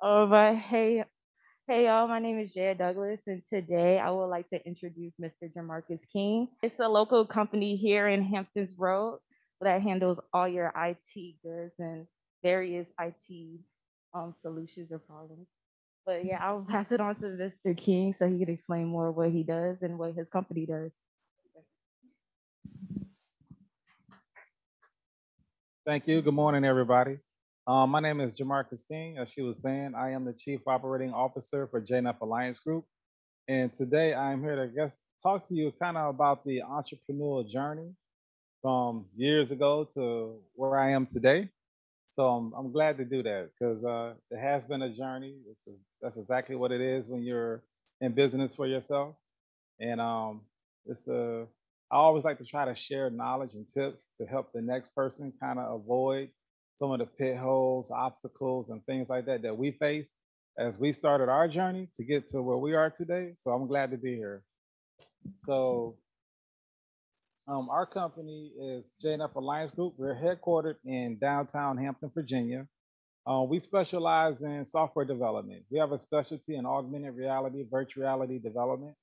Oh, but hey, hey y'all, my name is Jaya Douglas, and today I would like to introduce Mr. JarMarcus King. It's a local company here in Hampton Roads that handles all your IT goods and various IT um, solutions or problems. But yeah, I'll pass it on to Mr. King so he can explain more what he does and what his company does. Thank you. Good morning, everybody. Um, my name is JarMarcus King. As she was saying, I am the Chief Operating Officer for J&F Alliance Group. And today I'm here to guess talk to you kind of about the entrepreneurial journey from years ago to where I am today. So I'm, I'm glad to do that because uh, it has been a journey. A, that's exactly what it is when you're in business for yourself. And um, it's a I always like to try to share knowledge and tips to help the next person kind of avoid some of the pit holes, obstacles, and things like that that we face as we started our journey to get to where we are today. So I'm glad to be here. So um, our company is J&F Alliance Group. We're headquartered in downtown Hampton, Virginia. Uh, we specialize in software development. We have a specialty in augmented reality, virtual reality development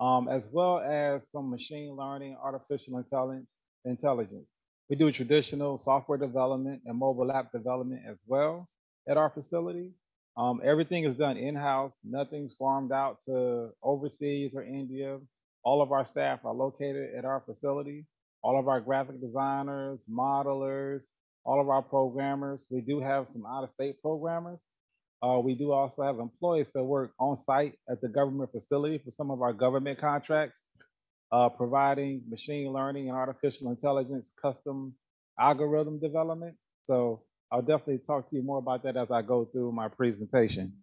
um, as well as some machine learning, artificial intelligence, intelligence. We do traditional software development and mobile app development as well at our facility. Um, everything is done in-house. Nothing's farmed out to overseas or India. All of our staff are located at our facility. All of our graphic designers, modelers, all of our programmers. We do have some out-of-state programmers uh, we do also have employees that work on site at the government facility for some of our government contracts, uh, providing machine learning and artificial intelligence custom algorithm development. So I'll definitely talk to you more about that as I go through my presentation.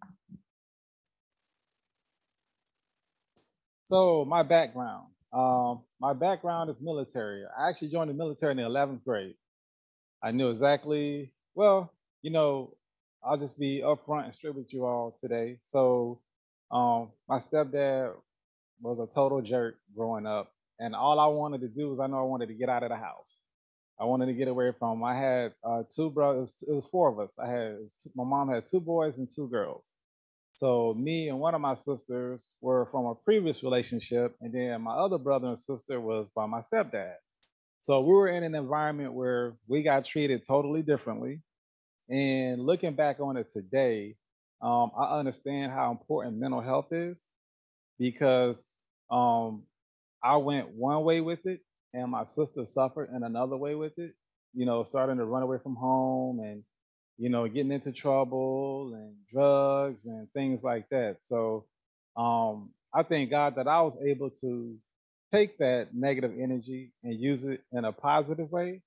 So my background, um, my background is military. I actually joined the military in the 11th grade. I knew exactly, well, you know, I'll just be upfront and straight with you all today. So, um, my stepdad was a total jerk growing up, and all I wanted to do was I know I wanted to get out of the house. I wanted to get away from. I had uh, two brothers. It was four of us. I had two, my mom had two boys and two girls. So me and one of my sisters were from a previous relationship, and then my other brother and sister was by my stepdad. So we were in an environment where we got treated totally differently. And looking back on it today, um, I understand how important mental health is because um, I went one way with it and my sister suffered in another way with it, you know, starting to run away from home and, you know, getting into trouble and drugs and things like that. So um, I thank God that I was able to take that negative energy and use it in a positive way.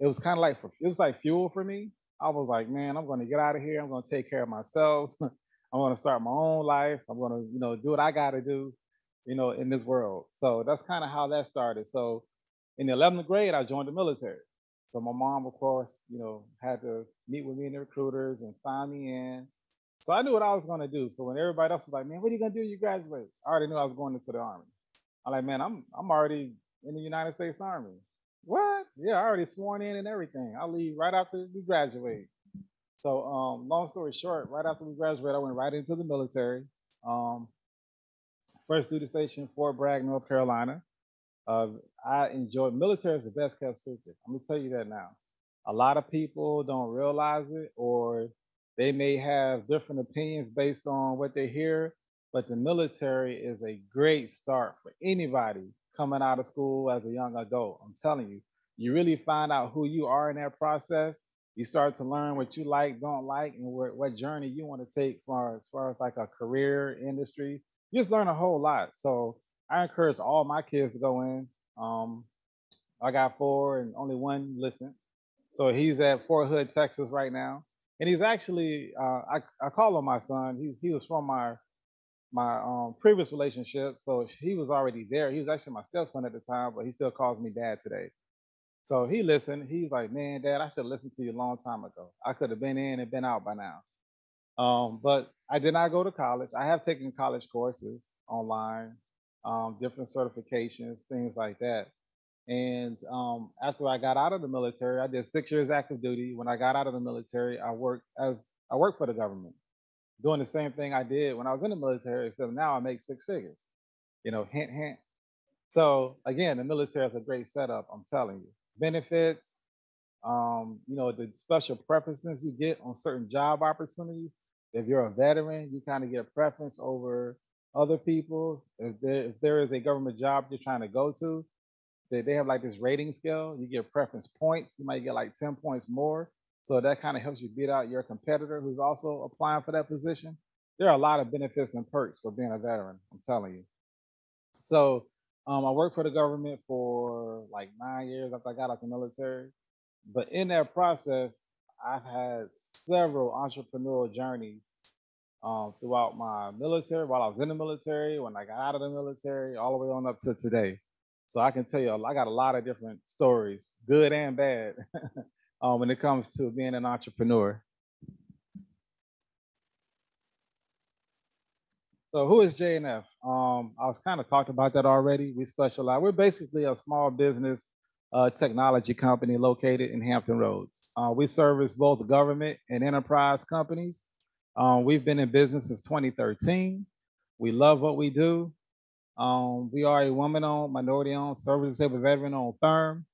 It was kind of like, it was like fuel for me I was like, man, I'm going to get out of here. I'm going to take care of myself. I'm going to start my own life. I'm going to, you know, do what I got to do, you know, in this world. So that's kind of how that started. So in the 11th grade, I joined the military. So my mom, of course, you know, had to meet with me and the recruiters and sign me in. So I knew what I was going to do. So when everybody else was like, man, what are you going to do when you graduate? I already knew I was going into the army. I'm like, man, I'm I'm already in the United States Army. What? Yeah, I already sworn in and everything. I'll leave right after we graduate. So, um, long story short, right after we graduated, I went right into the military. Um, first duty station, Fort Bragg, North Carolina. Uh, I enjoyed military is the best kept secret. I'm gonna tell you that now. A lot of people don't realize it, or they may have different opinions based on what they hear. But the military is a great start for anybody coming out of school as a young adult. I'm telling you, you really find out who you are in that process. You start to learn what you like, don't like, and what, what journey you want to take for as far as like a career industry. You just learn a whole lot. So I encourage all my kids to go in. Um, I got four and only one listen. So he's at Fort Hood, Texas right now. And he's actually, uh, I, I call him my son. He, he was from my my um, previous relationship. So he was already there. He was actually my stepson at the time, but he still calls me dad today. So he listened. He's like, man, dad, I should have listened to you a long time ago. I could have been in and been out by now. Um, but I did not go to college. I have taken college courses online, um, different certifications, things like that. And um, after I got out of the military, I did six years active duty. When I got out of the military, I worked as I worked for the government. doing the same thing I did when I was in the military, except now I make six figures. You know, hint, hint. So again, the military is a great setup. I'm telling you, benefits, um, you know, the special preferences you get on certain job opportunities. If you're a veteran, you kind of get a preference over other people. If there, if there is a government job you're trying to go to, they, they have like this rating scale. You get preference points. You might get like 10 points more. So that kind of helps you beat out your competitor who's also applying for that position. There are a lot of benefits and perks for being a veteran, I'm telling you. So um, I worked for the government for like nine years after I got out of the military. But in that process, I've had several entrepreneurial journeys um, throughout my military, while I was in the military, when I got out of the military, all the way on up to today. So I can tell you, I got a lot of different stories, good and bad, um, when it comes to being an entrepreneur. So who is J&F? Um, I was kind of talked about that already. We specialize. We're basically a small business uh, technology company located in Hampton Roads. Uh, we service both government and enterprise companies. Um, we've been in business since 2013. We love what we do. Um, we are a woman-owned, minority-owned, service-disabled veteran-owned firm.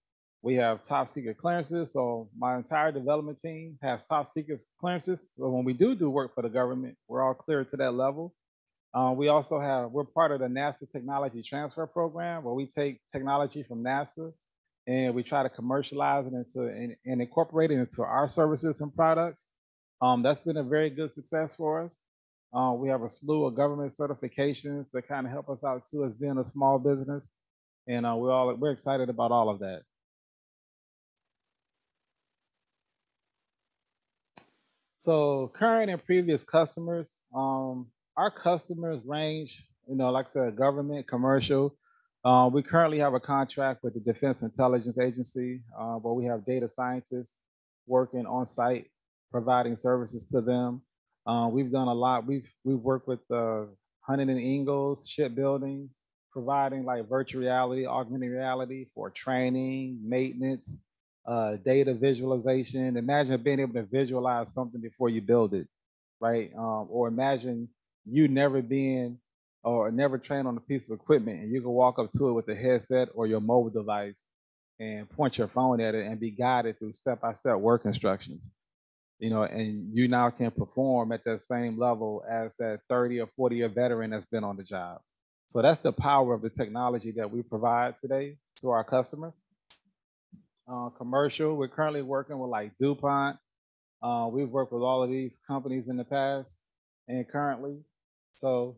We have top secret clearances. So my entire development team has top secret clearances. So when we do do work for the government, we're all clear to that level. Uh, we also have, we're part of the NASA Technology Transfer Program where we take technology from NASA and we try to commercialize it into and, and incorporate it into our services and products. Um, that's been a very good success for us. Uh, we have a slew of government certifications that kind of help us out too as being a small business, and uh, we're all we're excited about all of that. So current and previous customers, um, our customers range, you know, like I said, government, commercial. Uh, we currently have a contract with the Defense Intelligence Agency, uh, where we have data scientists working on site, providing services to them. Uh, we've done a lot. We've we've worked with uh, Huntington Ingalls shipbuilding, providing like virtual reality, augmented reality for training, maintenance, uh, data visualization. Imagine being able to visualize something before you build it, right? Um, or imagine you never being or never trained on a piece of equipment and you can walk up to it with a headset or your mobile device and point your phone at it and be guided through step-by-step work instructions. You know and you now can perform at that same level as that 30 or 40 year veteran that's been on the job. So that's the power of the technology that we provide today to our customers. Uh, commercial we're currently working with like DuPont. Uh, we've worked with all of these companies in the past. And currently so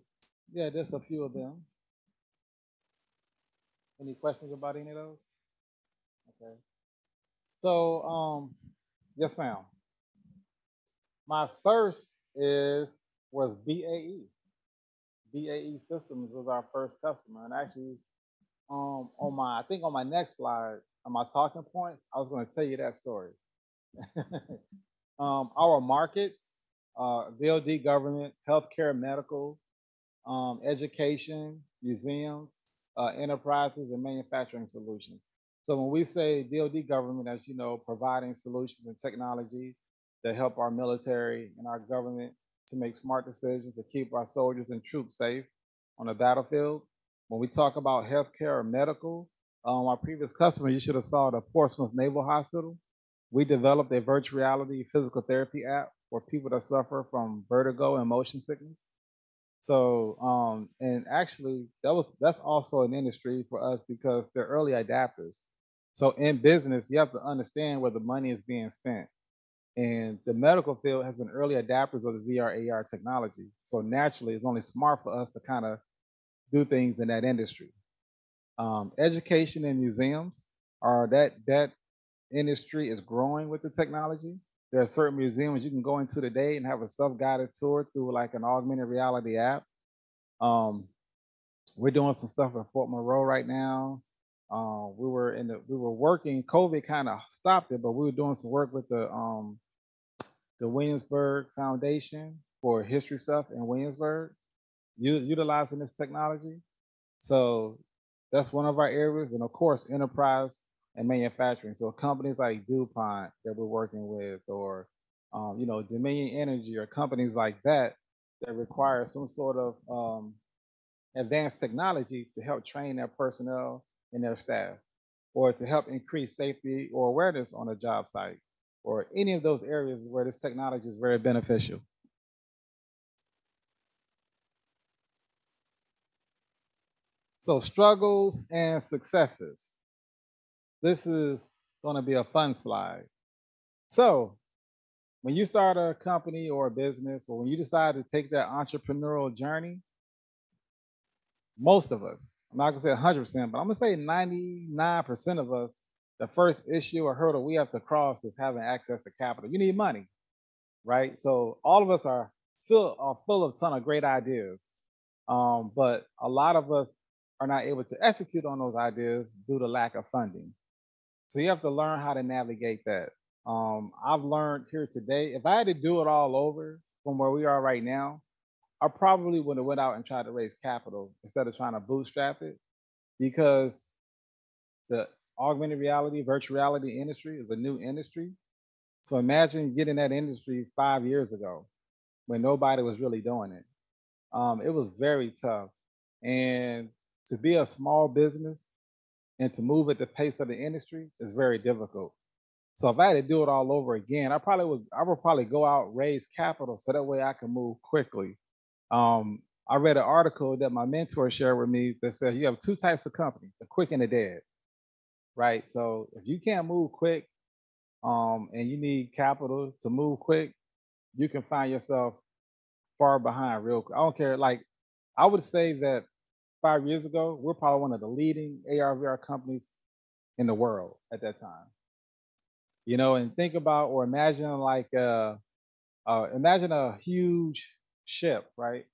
yeah, there's a few of them. Any questions about any of those? Okay. So, um, yes, ma'am. My first is was BAE. BAE Systems was our first customer, and actually, um, on my I think on my next slide, on my talking points, I was going to tell you that story. um, our markets, uh, DoD government, healthcare, medical, um, education, museums, uh, enterprises, and manufacturing solutions. So when we say DoD government, as you know, providing solutions and technology that help our military and our government to make smart decisions to keep our soldiers and troops safe on the battlefield. When we talk about healthcare or medical, um, our previous customer, you should have saw the Portsmouth Naval Hospital. We developed a virtual reality physical therapy app for people that suffer from vertigo and motion sickness. So, um, and actually, that was that's also an industry for us because they're early adapters. So, in business, you have to understand where the money is being spent. And the medical field has been early adapters of the VR AR technology. So naturally, it's only smart for us to kind of do things in that industry. Um, education and museums are that that industry is growing with the technology. There are certain museums you can go into today and have a self-guided tour through like an augmented reality app. Um, we're doing some stuff at Fort Monroe right now. Uh, we were in the we were working. COVID kind of stopped it, but we were doing some work with the um, the Williamsburg Foundation for history stuff in Williamsburg, u- utilizing this technology. So that's one of our areas, and of course, enterprise and manufacturing. So companies like DuPont that we're working with, or um, you know Dominion Energy, or companies like that, that require some sort of um, advanced technology to help train their personnel and their staff, or to help increase safety or awareness on a job site, or any of those areas where this technology is very beneficial. So struggles and successes. This is going to be a fun slide. So when you start a company or a business, or when you decide to take that entrepreneurial journey, most of us, I'm not gonna say 100%, but I'm gonna say 99% of us, the first issue or hurdle we have to cross is having access to capital. You need money, right? So all of us are full, are full of ton of great ideas, um, but a lot of us are not able to execute on those ideas due to lack of funding. So you have to learn how to navigate that. Um, I've learned here today, if I had to do it all over from where we are right now, I probably would have went out and tried to raise capital instead of trying to bootstrap it because the augmented reality, virtual reality industry is a new industry. So imagine getting that industry five years ago when nobody was really doing it. Um, it was very tough. And to be a small business and to move at the pace of the industry is very difficult. So if I had to do it all over again, I probably would I would probably go out raise capital so that way I can move quickly. Um, I read an article that my mentor shared with me that said you have two types of companies, the quick and the dead. Right. So if you can't move quick, um, and you need capital to move quick, you can find yourself far behind real quick. I don't care. Like I would say that five years ago, we're probably one of the leading AR VR companies in the world at that time. You know, and think about or imagine like uh, uh imagine a huge ship, right?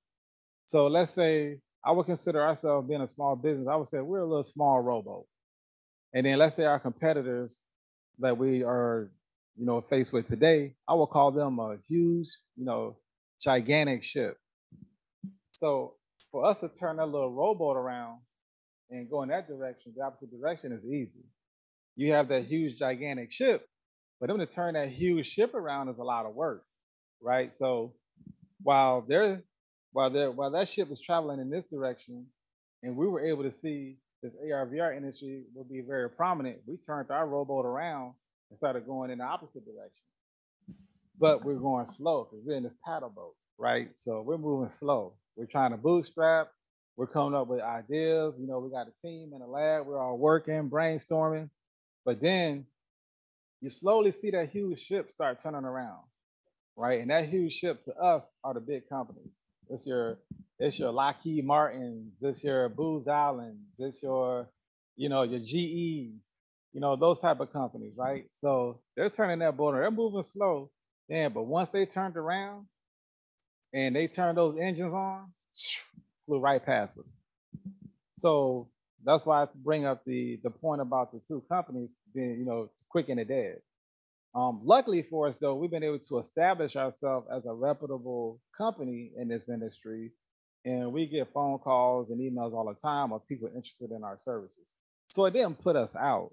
So let's say I would consider ourselves being a small business. I would say we're a little small rowboat. And then let's say our competitors that we are, you know, faced with today, I will call them a huge, you know, gigantic ship. So for us to turn that little rowboat around and go in that direction, the opposite direction is easy. You have that huge, gigantic ship, but then to turn that huge ship around is a lot of work, right? So while they're while they while that ship was traveling in this direction, and we were able to see this ARVR industry will be very prominent, we turned our rowboat around and started going in the opposite direction. But we're going slow because we're in this paddle boat, right? So we're moving slow. We're trying to bootstrap. We're coming up with ideas. You know, we got a team in a lab. We're all working, brainstorming. But then you slowly see that huge ship start turning around right? And that huge ship to us are the big companies. It's your it's your Lockheed Martins, this your Booz Allen, this your, you know, your GEs, you know, those type of companies, right? So they're turning that boat, they're moving slow, yeah. But once they turned around and they turned those engines on, flew right past us. So that's why I bring up the the point about the two companies being, you know, quick and dead. Um, luckily for us, though, we've been able to establish ourselves as a reputable company in this industry, and we get phone calls and emails all the time of people interested in our services. So it didn't put us out,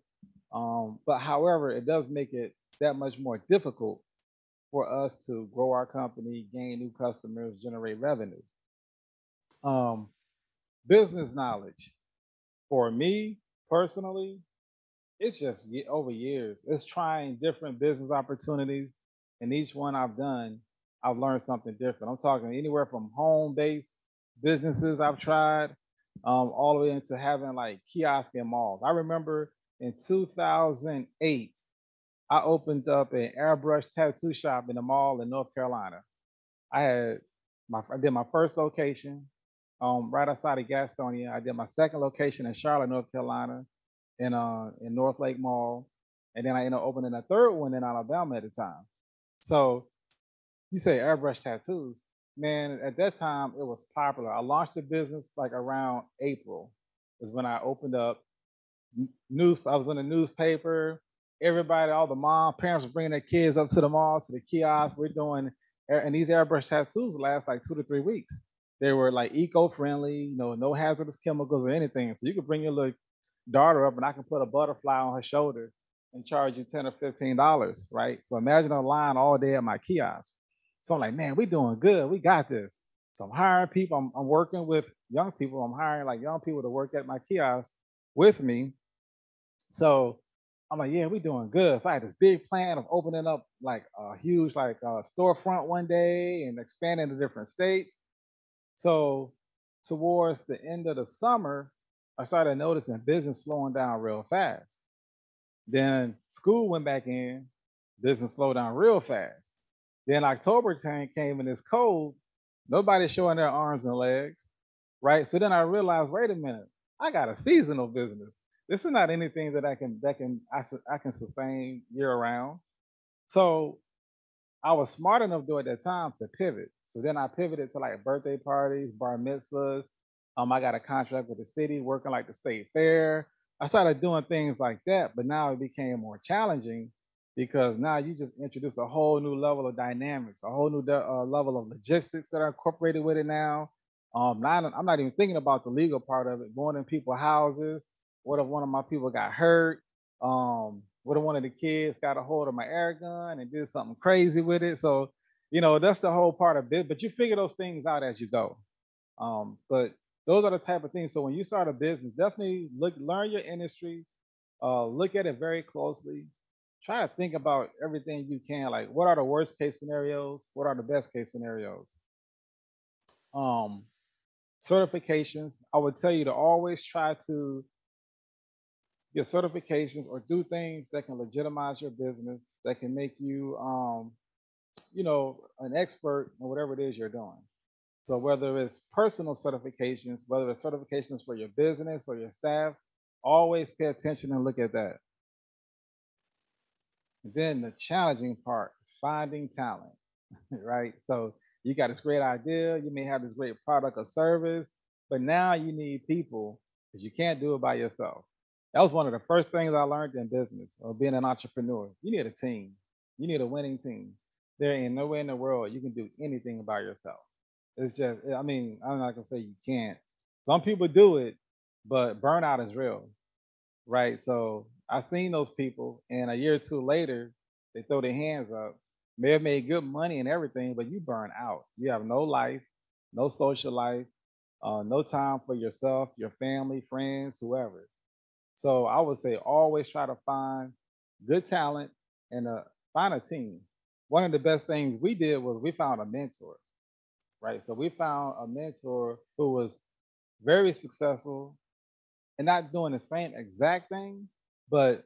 um, but however, it does make it that much more difficult for us to grow our company, gain new customers, generate revenue. Um, business knowledge for me personally it's just over years. It's trying different business opportunities, and each one I've done, I've learned something different. I'm talking anywhere from home-based businesses I've tried, um, all the way into having like kiosk in malls. I remember in 2008, I opened up an airbrush tattoo shop in a mall in North Carolina. I had my I did my first location um, right outside of Gastonia. I did my second location in Charlotte, North Carolina in uh in North Lake Mall, and then I ended up opening a third one in Alabama at the time. So you say airbrush tattoos, man. At that time, it was popular. I launched the business like around April, is when I opened up news. I was in the newspaper. Everybody, all the mom parents were bringing their kids up to the mall to the kiosk. We're doing, and these airbrush tattoos last like two to three weeks. They were like eco-friendly, you know, no hazardous chemicals or anything. So you could bring your little daughter up and I can put a butterfly on her shoulder and charge you 10 or 15 dollars, right? So imagine a line all day at my kiosk. So I'm like, man, we're doing good. We got this. So I'm hiring people. I'm, I'm working with young people. I'm hiring like young people to work at my kiosk with me. So I'm like, yeah, we doing good. So I had this big plan of opening up like a huge like uh, storefront one day and expanding to different states. So towards the end of the summer, I started noticing business slowing down real fast. Then school went back in, business slowed down real fast. Then October time came and it's cold. Nobody's showing their arms and legs, right? So then I realized, wait a minute, I got a seasonal business. This is not anything that I can that can I, I can sustain year round. So I was smart enough during that time to pivot. So then I pivoted to like birthday parties, bar mitzvahs. Um, I got a contract with the city, working like the state fair. I started doing things like that, but now it became more challenging because now you just introduce a whole new level of dynamics, a whole new uh, level of logistics that are incorporated with it now. Um, not, I'm not even thinking about the legal part of it, going in people's houses. What if one of my people got hurt? Um, what if one of the kids got a hold of my air gun and did something crazy with it? So, you know, that's the whole part of it. But you figure those things out as you go. Um, but those are the type of things. So when you start a business, definitely look, learn your industry, uh, look at it very closely. Try to think about everything you can. Like, what are the worst case scenarios? What are the best case scenarios? Um, certifications. I would tell you to always try to get certifications or do things that can legitimize your business, that can make you, um, you know, an expert in whatever it is you're doing. So whether it's personal certifications, whether it's certifications for your business or your staff, always pay attention and look at that. And then the challenging part is finding talent, right? So you got this great idea, you may have this great product or service, but now you need people because you can't do it by yourself. That was one of the first things I learned in business or being an entrepreneur. You need a team. You need a winning team. There ain't no way in the world you can do anything by yourself. It's just, I mean, I'm not gonna say you can't. Some people do it, but burnout is real, right? So I seen those people, and a year or two later, they throw their hands up. May have made good money and everything, but you burn out. You have no life, no social life, uh, no time for yourself, your family, friends, whoever. So I would say always try to find good talent and uh, find a team. One of the best things we did was we found a mentor right? So we found a mentor who was very successful and not doing the same exact thing, but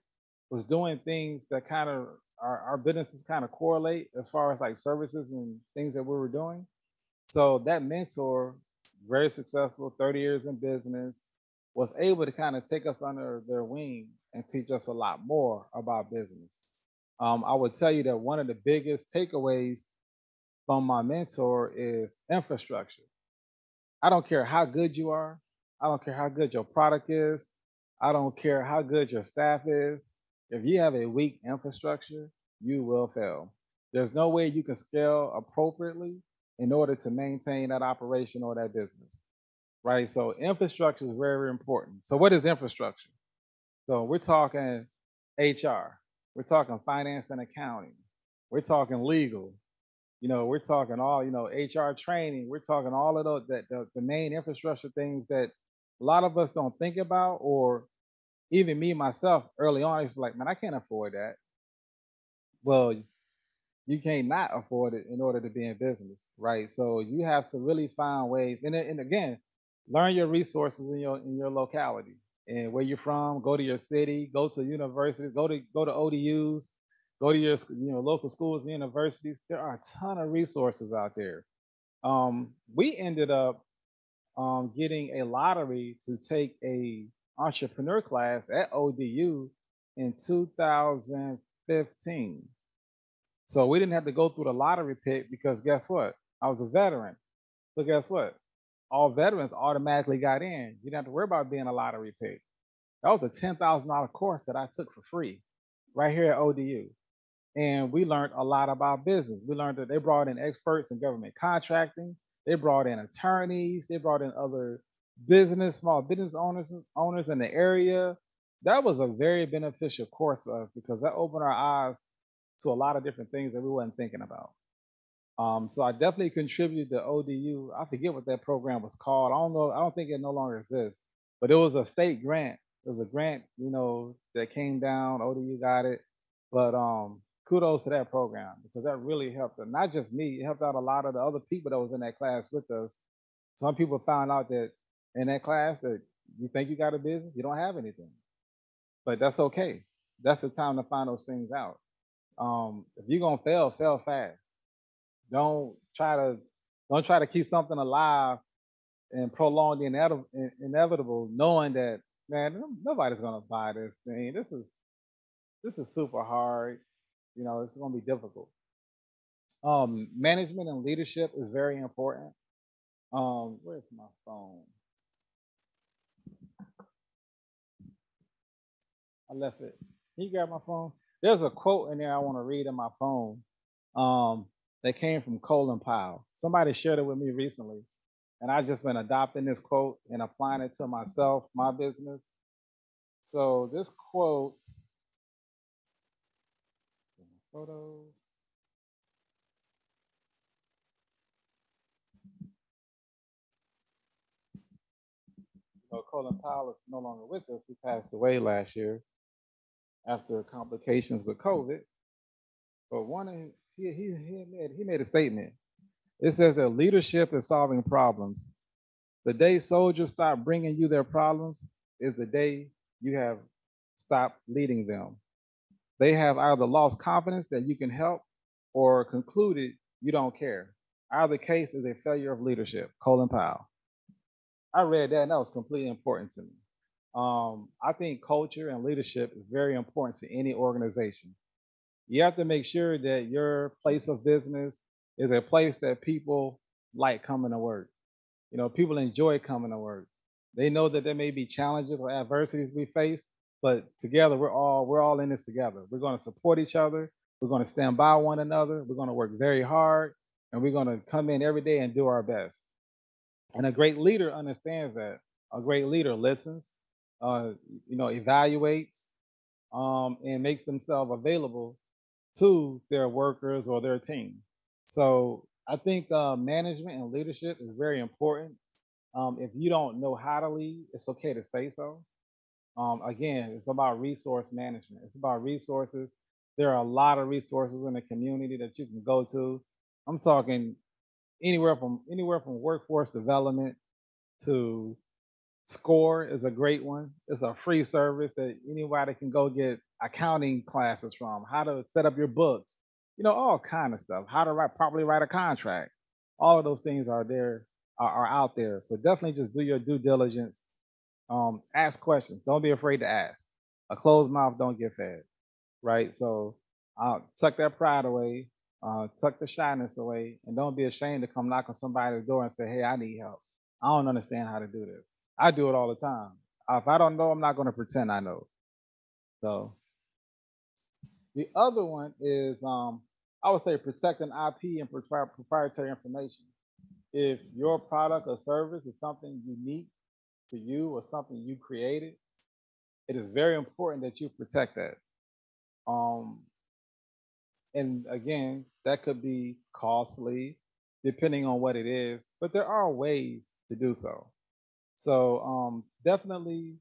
was doing things that kind of our, our businesses kind of correlate as far as like services and things that we were doing. So that mentor, very successful, 30 years in business, was able to kind of take us under their wing and teach us a lot more about business. Um, I would tell you that one of the biggest takeaways from my mentor is infrastructure. I don't care how good you are. I don't care how good your product is. I don't care how good your staff is. If you have a weak infrastructure, you will fail. There's no way you can scale appropriately in order to maintain that operation or that business, right? So infrastructure is very, very important. So what is infrastructure? So we're talking HR, we're talking finance and accounting, we're talking legal, you know, we're talking all, you know, HR training. We're talking all of those that the, the main infrastructure things that a lot of us don't think about, or even me myself early on, it's like, man, I can't afford that. Well, you can't not afford it in order to be in business, right? So you have to really find ways, and and again, learn your resources in your in your locality and where you're from. Go to your city, go to universities, go to go to ODUs, go to your you know local schools and universities. There are a ton of resources out there. Um, we ended up um, getting a lottery to take a entrepreneur class at ODU in 2015. So we didn't have to go through the lottery pit because guess what? I was a veteran. So guess what? All veterans automatically got in. You didn't have to worry about being a lottery pick. That was a $10,000 course that I took for free right here at ODU and we learned a lot about business. We learned that they brought in experts in government contracting, they brought in attorneys, they brought in other business, small business owners, owners in the area. That was a very beneficial course for us because that opened our eyes to a lot of different things that we weren't thinking about. Um, so I definitely contributed to ODU. I forget what that program was called. I don't know. I don't think it no longer exists, but it was a state grant. It was a grant, you know, that came down. ODU got it, but um, kudos to that program because that really helped. Not just me, it helped out a lot of the other people that was in that class with us. Some people found out that in that class that you think you got a business, you don't have anything, but that's okay. That's the time to find those things out. Um, if you're gonna fail, fail fast don't try to don't try to keep something alive and prolong the inevitable, inevitable knowing that man nobody's gonna buy this thing. This is this is super hard. You know, it's gonna be difficult. Um, management and leadership is very important. Um, where's my phone? I left it. Can you grab my phone? There's a quote in there I want to read in my phone. Um, that came from Colin Powell. Somebody shared it with me recently, and I've just been adopting this quote and applying it to myself, my business. So this quote, photos. You Colin Powell is no longer with us. He passed away last year after complications with COVID. But one of he, he, he, made, he made a statement. It says that leadership is solving problems. The day soldiers stop bringing you their problems is the day you have stopped leading them. They have either lost confidence that you can help or concluded you don't care. Either case is a failure of leadership. Colin Powell. I read that and that was completely important to me. Um, I think culture and leadership is very important to any organization you have to make sure that your place of business is a place that people like coming to work. You know, people enjoy coming to work. They know that there may be challenges or adversities we face, but together we're all we're all in this together. We're going to support each other. We're going to stand by one another. We're going to work very hard, and we're going to come in every day and do our best. And a great leader understands that. A great leader listens, uh, you know, evaluates, um, and makes themselves available to their workers or their team. So I think uh, management and leadership is very important. Um, if you don't know how to lead, it's okay to say so. Um, again, it's about resource management. It's about resources. There are a lot of resources in the community that you can go to. I'm talking anywhere from anywhere from workforce development to SCORE is a great one. It's a free service that anybody can go get accounting classes from, how to set up your books, you know, all kind of stuff, how to write properly write a contract. All of those things are there, are, are out there. So definitely just do your due diligence. Um, ask questions. Don't be afraid to ask. A closed mouth don't get fed, right? So uh, tuck that pride away, uh, tuck the shyness away, and don't be ashamed to come knock on somebody's door and say, "Hey, I need help. I don't understand how to do this." I do it all the time. If I don't know, I'm not going to pretend I know. So the other one is, um, I would say, protecting IP and proprietary information. If your product or service is something unique to you or something you created, it is very important that you protect that. Um, and again, that could be costly depending on what it is, but there are ways to do so. So um, definitely,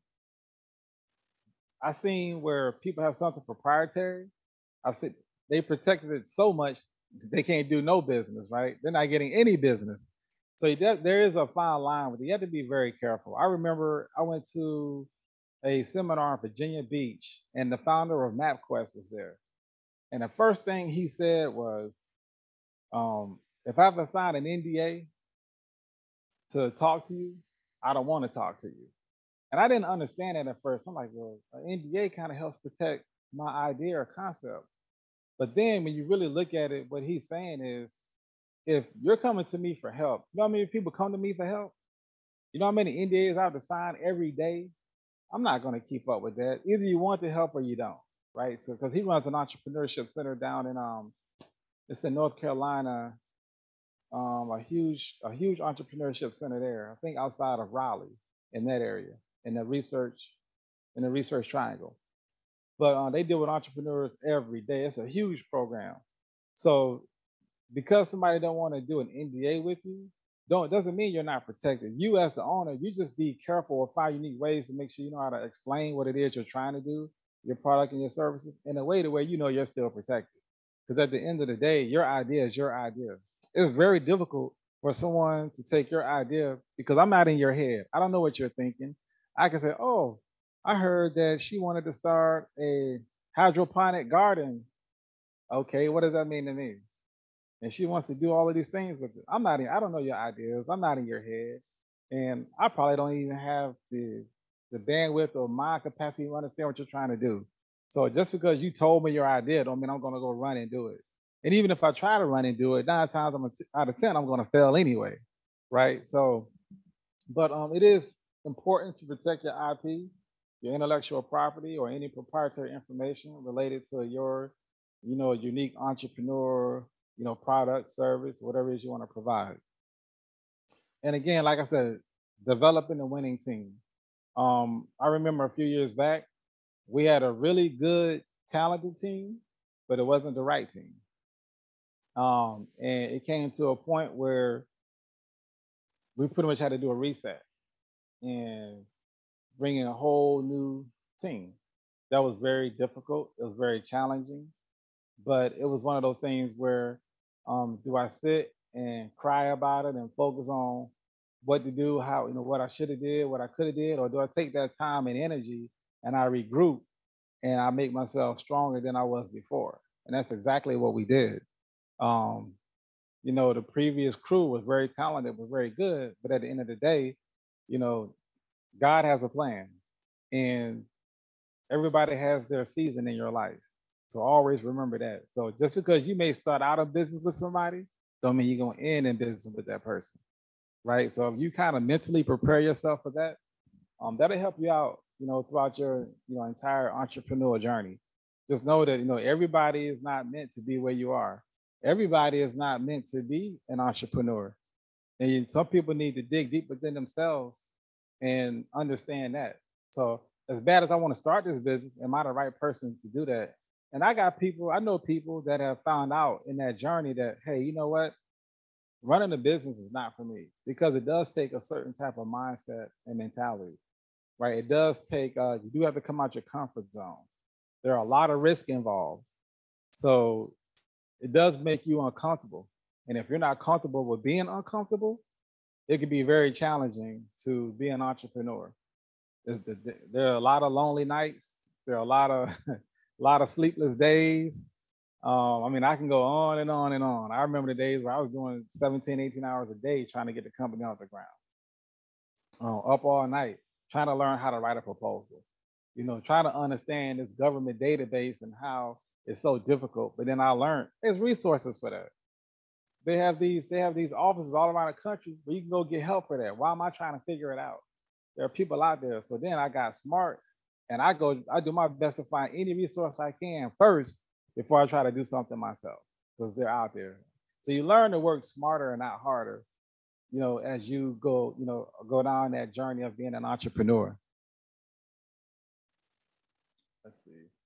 I've seen where people have something proprietary. I've seen they protected it so much they can't do no business, right? They're not getting any business. So there is a fine line it. You have to be very careful. I remember I went to a seminar in Virginia Beach, and the founder of MapQuest was there. And the first thing he said was, um, if I have to sign an NDA to talk to you, I don't want to talk to you. And I didn't understand that at first. I'm like, well, an NDA kind of helps protect my idea or concept. But then when you really look at it, what he's saying is, if you're coming to me for help, you know how many people come to me for help? You know how many NDAs I have to sign every day? I'm not going to keep up with that. Either you want the help or you don't, right? So because he runs an entrepreneurship center down in um, it's in North Carolina, um, a huge a huge entrepreneurship center there. I think outside of Raleigh in that area in the research in the research triangle. But uh, they deal with entrepreneurs every day. It's a huge program. So because somebody don't want to do an NDA with you, don't doesn't mean you're not protected. You as the owner, you just be careful or find unique ways to make sure you know how to explain what it is you're trying to do, your product and your services in a way to where you know you're still protected. Because at the end of the day, your idea is your idea. It's very difficult for someone to take your idea because I'm not in your head. I don't know what you're thinking. I can say, oh, I heard that she wanted to start a hydroponic garden. Okay, what does that mean to me? And she wants to do all of these things with it. I'm not in, I don't know your ideas. I'm not in your head. And I probably don't even have the the bandwidth or mind capacity to understand what you're trying to do. So just because you told me your idea don't mean I'm gonna go run and do it. And even if I try to run and do it, nine times out of ten, I'm gonna fail anyway. Right. So, but um it is important to protect your IP your intellectual property or any proprietary information related to your, you know, unique entrepreneur, you know, product, service, whatever it is you want to provide. And again, like I said, developing a winning team. Um, I remember a few years back, we had a really good, talented team, but it wasn't the right team. Um, and it came to a point where we pretty much had to do a reset. And bringing a whole new team. That was very difficult. It was very challenging, but it was one of those things where um, do I sit and cry about it and focus on what to do, how you know what I should have did, what I could have did, or do I take that time and energy and I regroup and I make myself stronger than I was before? And that's exactly what we did. Um, you know, the previous crew was very talented, was very good, but at the end of the day, you know, God has a plan, and everybody has their season in your life. So always remember that. So just because you may start out a business with somebody, don't mean you're gonna end in business with that person, right? So if you kind of mentally prepare yourself for that, um, that'll help you out, you know, throughout your you know entire entrepreneur journey. Just know that you know everybody is not meant to be where you are. Everybody is not meant to be an entrepreneur, and some people need to dig deep within themselves and understand that. So as bad as I want to start this business, am I the right person to do that? And I got people, I know people that have found out in that journey that, hey, you know what? Running a business is not for me because it does take a certain type of mindset and mentality, right? It does take, uh, you do have to come out your comfort zone. There are a lot of risk involved. So it does make you uncomfortable. And if you're not comfortable with being uncomfortable, it can be very challenging to be an entrepreneur. The, there are a lot of lonely nights. There are a lot of a lot of sleepless days. Um, I mean, I can go on and on and on. I remember the days where I was doing 17, 18 hours a day trying to get the company off the ground. Uh, up all night, trying to learn how to write a proposal. You know, trying to understand this government database and how it's so difficult. But then I learned there's resources for that they have these they have these offices all around the country where you can go get help for that. Why am I trying to figure it out? There are people out there. So then I got smart and I go, I do my best to find any resource I can first before I try to do something myself because they're out there. So you learn to work smarter and not harder, you know, as you go, you know, go down that journey of being an entrepreneur. Let's see.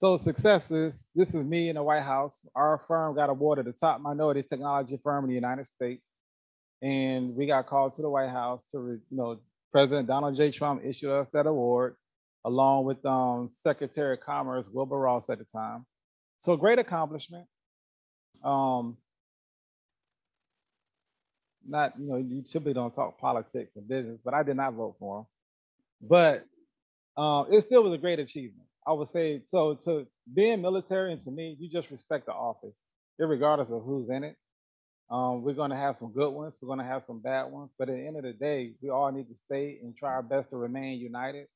So successes, this is me in the White House. Our firm got awarded the top minority technology firm in the United States. And we got called to the White House to, you know, President Donald J. Trump issued us that award along with um, Secretary of Commerce Wilbur Ross at the time. So great accomplishment. Um, not, you know, you typically don't talk politics and business, but I did not vote for him. But uh, it still was a great achievement. I would say so to being military and to me, you just respect the office, regardless of who's in it. Um, we're going to have some good ones, we're going to have some bad ones, but at the end of the day, we all need to stay and try our best to remain united.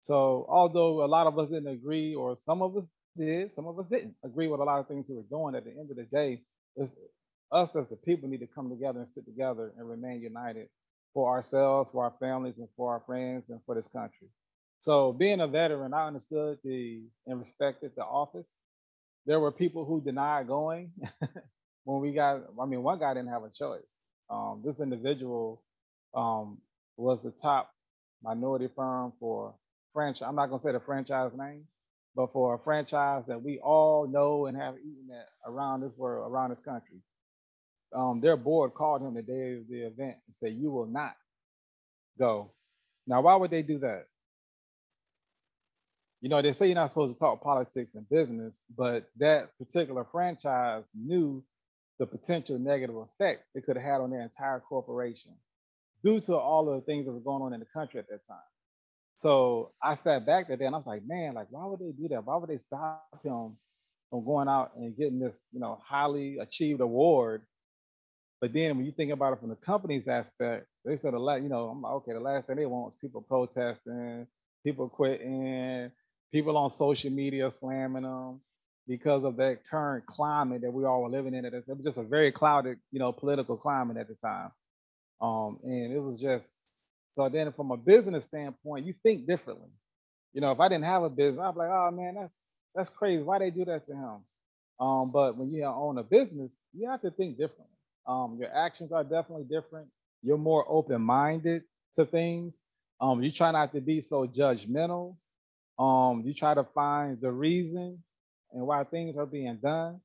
So, although a lot of us didn't agree, or some of us did, some of us didn't agree with a lot of things we were doing, at the end of the day, it's us as the people need to come together and stick together and remain united for ourselves, for our families, and for our friends, and for this country. So being a veteran, I understood the and respected the office. There were people who denied going when we got. I mean, one guy didn't have a choice. Um, this individual um, was the top minority firm for franchise. I'm not gonna say the franchise name, but for a franchise that we all know and have eaten at around this world, around this country. Um, their board called him the day of the event and said, "You will not go." Now, why would they do that? You know, they say you're not supposed to talk politics and business, but that particular franchise knew the potential negative effect it could have had on their entire corporation due to all of the things that were going on in the country at that time. So I sat back that day and I was like, man, like, why would they do that? Why would they stop him from going out and getting this, you know, highly achieved award? But then when you think about it from the company's aspect, they said a lot, you know, I'm like, okay, the last thing they want is people protesting, people quitting, people on social media slamming them because of that current climate that we all were living in. It was just a very clouded, you know, political climate at the time. Um, and it was just so then from a business standpoint, you think differently. You know, if I didn't have a business, I'd be like, oh man, that's that's crazy. Why they do that to him? Um, but when you own a business, you have to think differently. Um, your actions are definitely different. You're more open-minded to things. Um, you try not to be so judgmental. Um, you try to find the reason and why things are being done.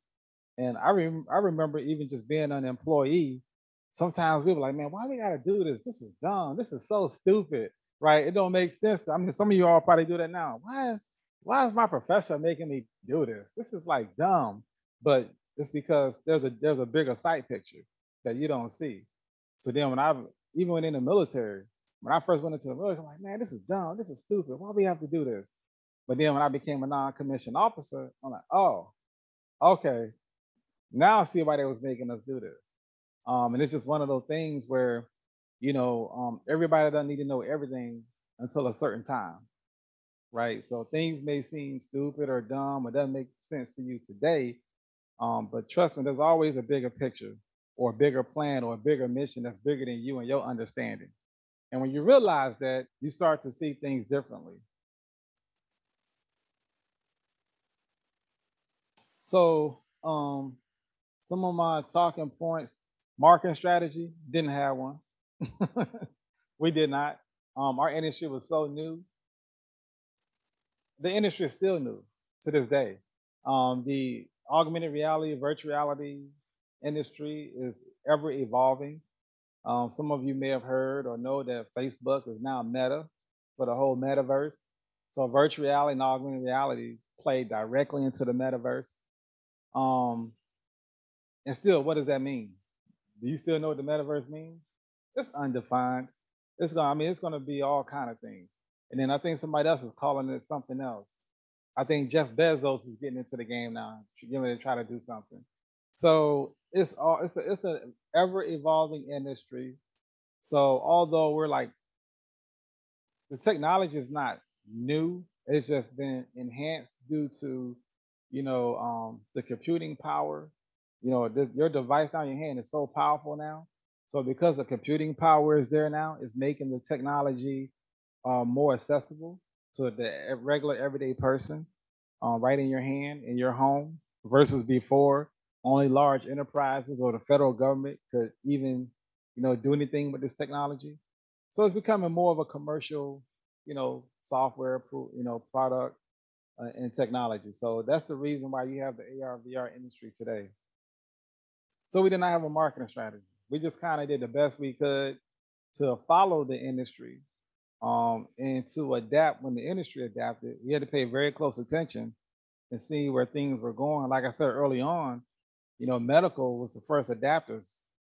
And I, rem- I remember even just being an employee sometimes we were like, man, why we gotta do this? This is dumb. This is so stupid, right? It don't make sense. I mean, some of you all probably do that now. Why, why is my professor making me do this? This is like dumb. But it's because there's a there's a bigger sight picture that you don't see. So then when I've even when in the military, when I first went into the military, I'm like, man, this is dumb. This is stupid. Why do we have to do this? But then when I became a non-commissioned officer, I'm like, oh, okay. Now I see why they was making us do this. Um, and it's just one of those things where, you know, um, everybody doesn't need to know everything until a certain time, right? So things may seem stupid or dumb or doesn't make sense to you today, um, but trust me, there's always a bigger picture or a bigger plan or a bigger mission that's bigger than you and your understanding. And when you realize that, you start to see things differently. So, um, some of my talking points Marketing strategy, didn't have one. we did not. Um, our industry was so new. The industry is still new to this day. Um, the augmented reality, virtual reality industry is ever evolving. Um, some of you may have heard or know that Facebook is now Meta for the whole metaverse. So virtual reality and augmented reality play directly into the metaverse. Um, and still, what does that mean? Do you still know what the metaverse means? It's undefined. It's gonna, I mean, it's gonna be all kind of things. And then I think somebody else is calling it something else. I think Jeff Bezos is getting into the game now, getting to try to do something. So it's all it's a it's a ever evolving industry. So although we're like the technology is not new, it's just been enhanced due to you know um, the computing power you know, this, your device on your hand is so powerful now. So because the computing power is there now, it's making the technology uh, more accessible to the regular everyday person, uh, right in your hand in your home, versus before only large enterprises or the federal government could even, you know, do anything with this technology. So it's becoming more of a commercial, you know, software, you know, product uh, and technology. So that's the reason why you have the AR VR industry today. So we did not have a marketing strategy. We just kind of did the best we could to follow the industry um, and to adapt when the industry adapted. We had to pay very close attention and see where things were going. Like I said early on, you know, medical was the first adapters.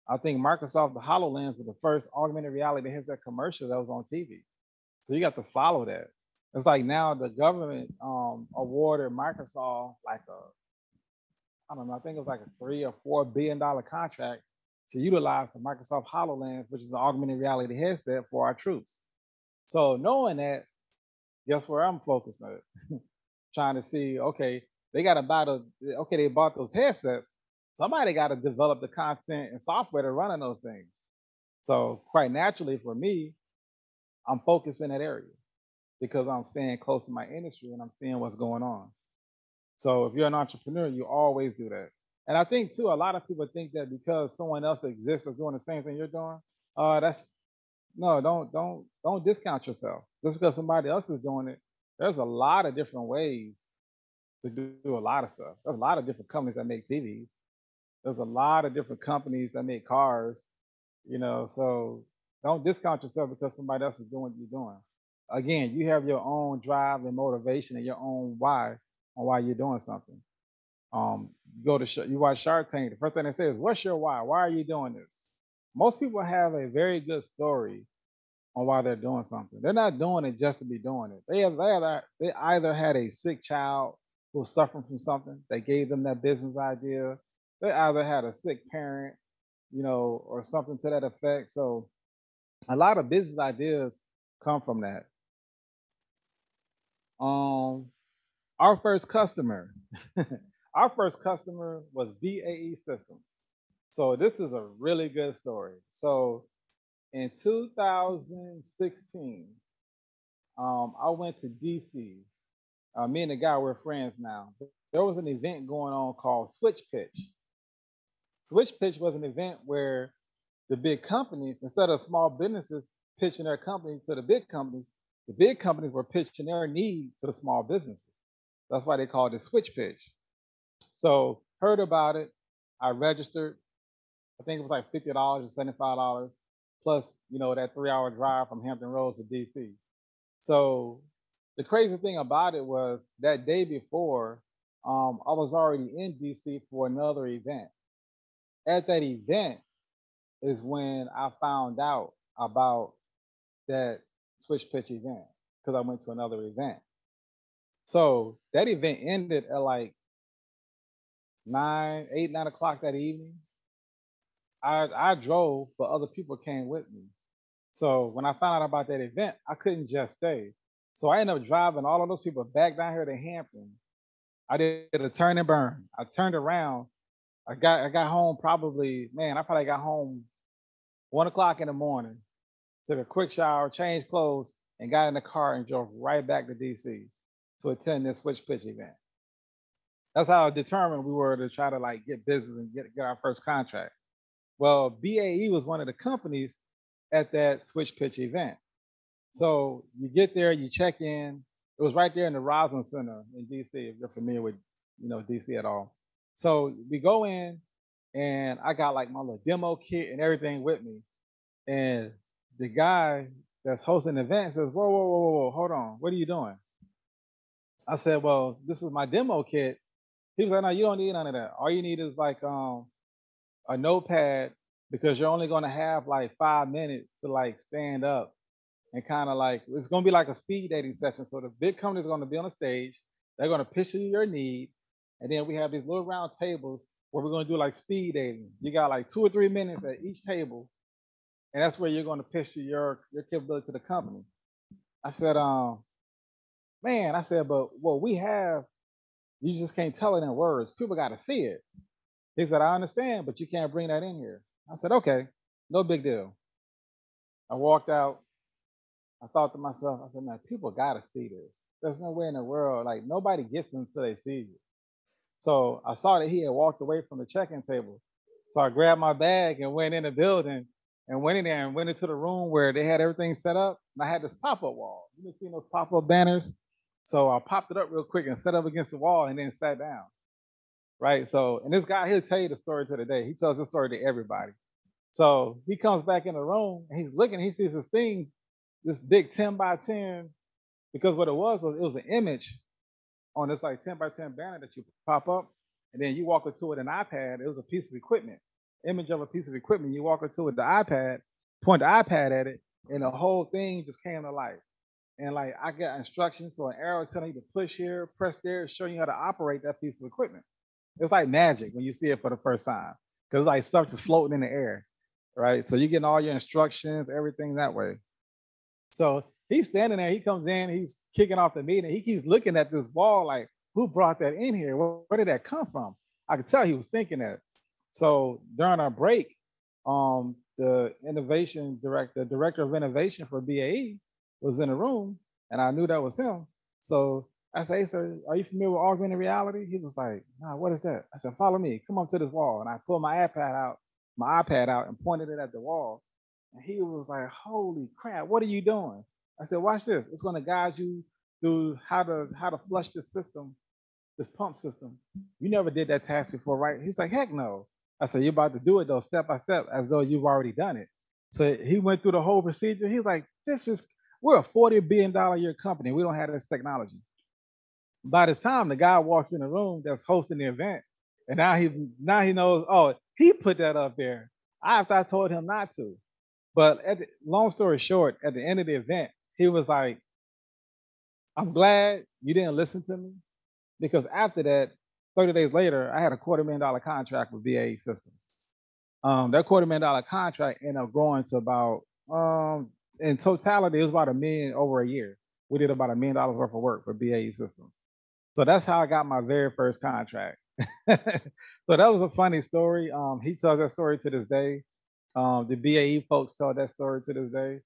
I think Microsoft, the HoloLens was the first augmented reality that has that commercial that was on TV. So you got to follow that. It's like now the government um, awarded Microsoft like a I don't know, I think it was like a three or four billion dollar contract to utilize the Microsoft HoloLens, which is an augmented reality headset for our troops. So knowing that, guess where I'm focused on Trying to see, okay, they got to buy the, okay, they bought those headsets. Somebody got to develop the content and software to run on those things. So quite naturally for me, I'm focused in that area because I'm staying close to my industry and I'm seeing what's going on. So if you're an entrepreneur, you always do that. And I think too, a lot of people think that because someone else exists is doing the same thing you're doing, uh, that's no, don't don't don't discount yourself. Just because somebody else is doing it, there's a lot of different ways to do a lot of stuff. There's a lot of different companies that make TVs. There's a lot of different companies that make cars, you know, so don't discount yourself because somebody else is doing what you're doing. Again, you have your own drive and motivation and your own why on why you're doing something. Um, you go to you watch Shark Tank. The first thing they say is, "What's your why? Why are you doing this?" Most people have a very good story on why they're doing something. They're not doing it just to be doing it. They have they either, they either had a sick child who was suffering from something that gave them that business idea. They either had a sick parent, you know, or something to that effect. So a lot of business ideas come from that. Um, our first customer, our first customer was BAE Systems. So this is a really good story. So in 2016, um, I went to DC. Uh, me and the guy were friends now. There was an event going on called Switch Pitch. Switch Pitch was an event where the big companies, instead of small businesses pitching their company to the big companies, the big companies were pitching their need to the small businesses. That's why they called it switch pitch. So heard about it. I registered. I think it was like fifty dollars or seventy-five dollars, plus you know that three-hour drive from Hampton Roads to DC. So the crazy thing about it was that day before, um, I was already in DC for another event. At that event is when I found out about that switch pitch event because I went to another event. So that event ended at like nine, eight, nine o'clock that evening. I I drove, but other people came with me. So when I found out about that event, I couldn't just stay. So I ended up driving all of those people back down here to Hampton. I did a turn and burn. I turned around. I got I got home probably, man, I probably got home one o'clock in the morning took a quick shower, changed clothes, and got in the car and drove right back to DC to attend this switch pitch event. That's how determined we were to try to like get business and get, get our first contract. Well, BAE was one of the companies at that switch pitch event. So you get there, you check in. It was right there in the Rosslyn Center in DC, if you're familiar with you know DC at all. So we go in and I got like my little demo kit and everything with me. And the guy that's hosting the event says, whoa, whoa, whoa, whoa, hold on. What are you doing? I said, well, this is my demo kit. He was like, no, you don't need none of that. All you need is like um a notepad because you're only going to have like five minutes to like stand up and kind of like it's going to be like a speed dating session. So the big company is going to be on the stage. They're going to pitch you your need, and then we have these little round tables where we're going to do like speed dating. You got like two or three minutes at each table and that's where you're going to pitch your your capability to the company. I said, um, man, I said, but what we have, you just can't tell it in words. People got to see it. He said, I understand, but you can't bring that in here. I said, okay, no big deal. I walked out. I thought to myself, I said, man, people got to see this. There's no way in the world, like nobody gets until they see you. So I saw that he had walked away from the check-in table. So I grabbed my bag and went in the building and went in there and went into the room where they had everything set up. And I had this pop-up wall. You been seeing those pop-up banners? So I popped it up real quick and set up against the wall and then sat down. Right. So, and this guy, he'll tell you the story to the day. He tells this story to everybody. So he comes back in the room and he's looking, he sees this thing, this big 10 by 10, because what it was was it was an image on this like 10 by 10 banner that you pop up, and then you walk into it an iPad. It was a piece of equipment image of a piece of equipment. You walk into with the iPad, point the iPad at it, and the whole thing just came to life. And like I got instructions, so an arrow telling you to push here, press there, showing you how to operate that piece of equipment. It's like magic when you see it for the first time. Because like stuff just floating in the air. Right. So you're getting all your instructions, everything that way. So he's standing there, he comes in, he's kicking off the meeting. He keeps looking at this wall like, who brought that in here? Where, where did that come from? I could tell he was thinking that. So during our break, um, the innovation director, the director of innovation for BAE, was in the room, and I knew that was him. So I said, hey, sir, are you familiar with augmented reality? He was like, nah, what is that? I said, follow me, come up to this wall. And I pulled my iPad out, my iPad out and pointed it at the wall. And he was like, holy crap, what are you doing? I said, watch this. It's going to guide you through how to how to flush the system this pump system. You never did that task before, right? He's like, heck no. I said, you're about to do it though, step by step, as though you've already done it. So he went through the whole procedure. He's like, this is, we're a $40 billion a year company. We don't have this technology. By this time, the guy walks in the room that's hosting the event, and now he now he knows, oh, he put that up there after I told him not to. But the, long story short, at the end of the event, he was like, I'm glad you didn't listen to me because after that, 30 days later, I had a quarter million dollar contract with BAE Systems. Um, that quarter million dollar contract ended up growing to about, um, in totality, it was about a million over a year. We did about a million dollars worth of work for BAE Systems. So that's how I got my very first contract. so that was a funny story. Um, he tells that story to this day. Um, the BAE folks tell that story to this day.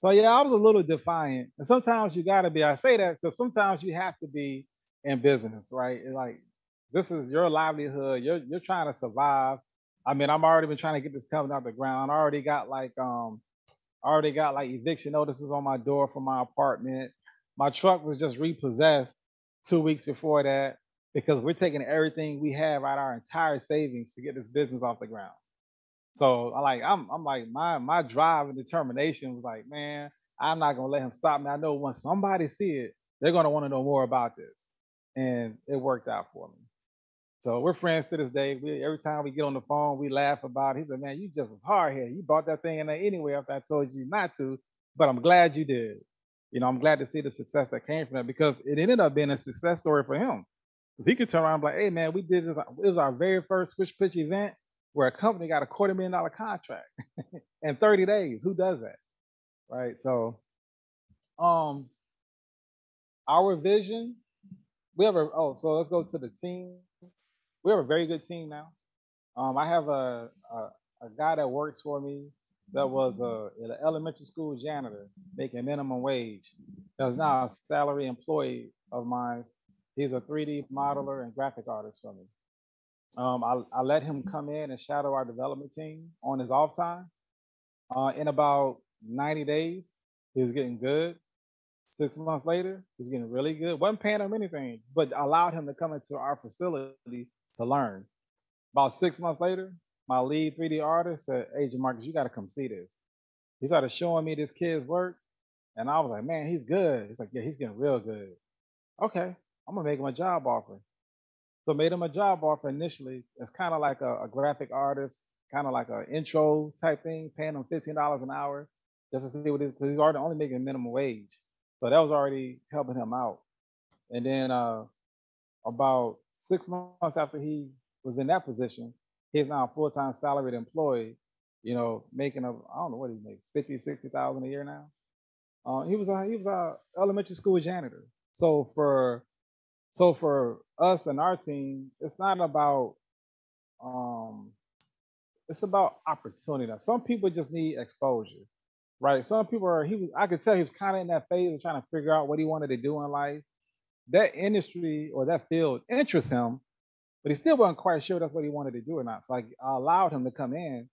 So yeah, I was a little defiant. And sometimes you gotta be. I say that because sometimes you have to be in business, right? Like this is your livelihood. You're you're trying to survive. I mean, I'm already been trying to get this company out the ground. I already got like um I already got like eviction notices on my door for my apartment. My truck was just repossessed two weeks before that because we're taking everything we have out our entire savings to get this business off the ground. So I like I'm I'm like my my drive and determination was like, man, I'm not gonna let him stop me. I know when somebody see it, they're gonna want to know more about this. And it worked out for me. So we're friends to this day. We every time we get on the phone, we laugh about it. He said, Man, you just was hard here. You brought that thing in there anyway after I told you not to, but I'm glad you did. You know, I'm glad to see the success that came from that because it ended up being a success story for him. Because he could turn around and be like, hey man, we did this. It was our very first switch pitch event where a company got a quarter million dollar contract in 30 days. Who does that? Right. So um our vision, we have a oh, so let's go to the team. We have a very good team now. Um, I have a, a, a guy that works for me that was a, an elementary school janitor making minimum wage. That's now a salary employee of mine. He's a 3D modeler and graphic artist for me. Um, I, I let him come in and shadow our development team on his off time. Uh, in about 90 days, he was getting good. Six months later, he was getting really good. wasn't paying him anything, but allowed him to come into our facility to learn. About six months later, my lead 3D artist said, JarMarcus, you got to come see this. He started showing me this kid's work, and I was like, Man, he's good. He's like, Yeah, he's getting real good. Okay, I'm gonna make him a job offer. So made him a job offer initially. It's kind of like a, a, graphic artist, kind of like an intro type thing, paying him fifteen dollars an hour just to see what. Because he's already only making minimum wage, so that was already helping him out. And then uh, about six months after he was in that position, he's now a full time salaried employee. You know, making a I don't know what he makes 50, 60,000 a year now. Uh, he was a he was a elementary school janitor. So for so for us and our team, it's not about um it's about opportunity. Now, some people just need exposure, right? Some people are he was I could tell he was kind of in that phase of trying to figure out what he wanted to do in life. That industry or that field interests him, but he still wasn't quite sure that's what he wanted to do or not. So I, I allowed him to come in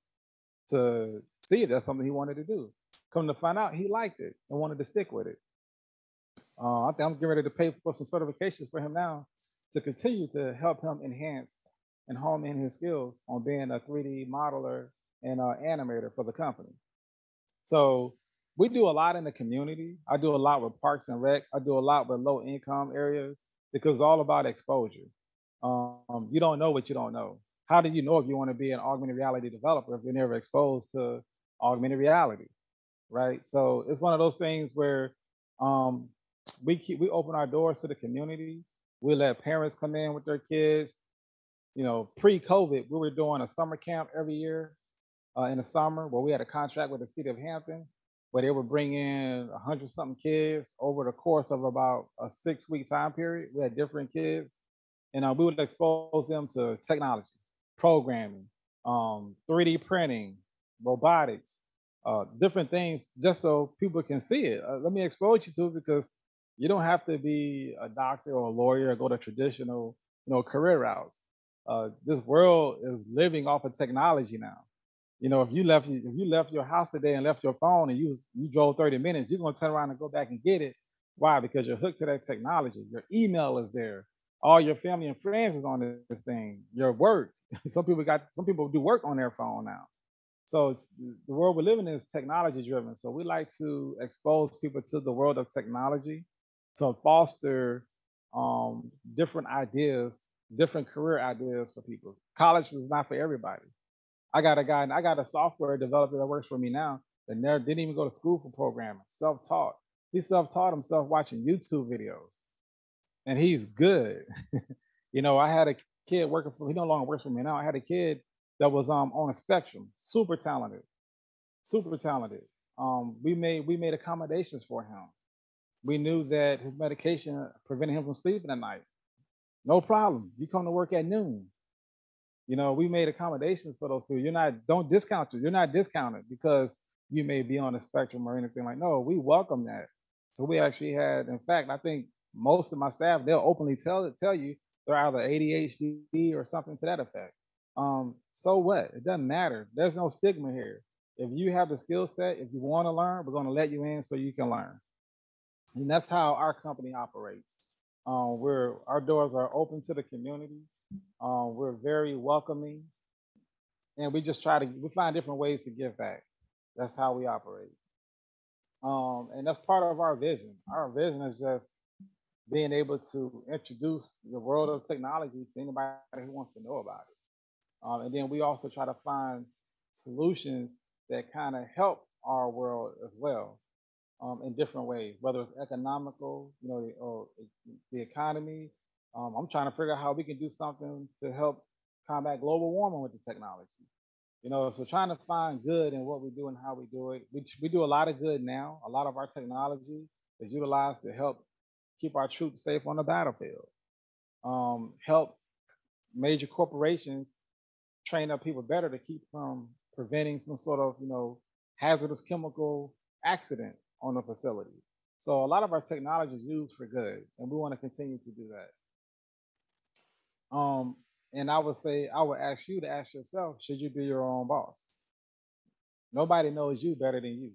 to see if that's something he wanted to do. Come to find out, he liked it and wanted to stick with it. Uh, I think I'm getting ready to pay for some certifications for him now to continue to help him enhance and hone in his skills on being a 3D modeler and uh, animator for the company. So we do a lot in the community. I do a lot with Parks and Rec. I do a lot with low income areas because it's all about exposure. Um, you don't know what you don't know. How do you know if you want to be an augmented reality developer if you're never exposed to augmented reality, right? So it's one of those things where um, we keep we open our doors to the community. We let parents come in with their kids. You know, pre-COVID, we were doing a summer camp every year uh, in the summer where we had a contract with the city of Hampton, where they would bring in a hundred something kids over the course of about a six week time period. We had different kids, and uh, we would expose them to technology, programming, um, 3D printing, robotics, uh, different things, just so people can see it. Uh, let me expose you to it because you don't have to be a doctor or a lawyer or go to traditional, you know, career routes. Uh, this world is living off of technology now. You know, if you left if you left your house today and left your phone and you you drove 30 minutes, you're gonna turn around and go back and get it. Why? Because you're hooked to that technology. Your email is there. all your family and friends is on this thing. Your work. some people got some people do work on their phone now. So the world we're living in is technology driven. So we like to expose people to the world of technology to foster um, different ideas, different career ideas for people. College is not for everybody. I got a guy, and I got a software developer that works for me now that never didn't even go to school for programming, self-taught. He self-taught himself watching YouTube videos, and he's good. you know, I had a kid working for. He no longer works for me now. I had a kid that was um on a spectrum, super talented, super talented. Um, we made we made accommodations for him. We knew that his medication prevented him from sleeping at night. No problem. You come to work at noon. You know, we made accommodations for those people. You're not don't discount you. You're not discounted because you may be on the spectrum or anything like. No, we welcome that. So we actually had, in fact, I think most of my staff they'll openly tell tell you they're either ADHD or something to that effect. Um, so what? It doesn't matter. There's no stigma here. If you have the skill set, if you want to learn, we're going to let you in so you can learn. And that's how our company operates. Um, we're our doors are open to the community. Um, we're very welcoming, and we just try to we find different ways to give back. That's how we operate. Um, and that's part of our vision. Our vision is just being able to introduce the world of technology to anybody who wants to know about it. Um, and then we also try to find solutions that kind of help our world as well um, in different ways, whether it's economical, you know, or the economy. Um, I'm trying to figure out how we can do something to help combat global warming with the technology. You know, so trying to find good in what we do and how we do it. We, we do a lot of good now. A lot of our technology is utilized to help keep our troops safe on the battlefield, um, help major corporations train up people better to keep from preventing some sort of, you know, hazardous chemical accident on the facility. So a lot of our technology is used for good, and we want to continue to do that. Um, and I would say, I would ask you to ask yourself, should you be your own boss? Nobody knows you better than you.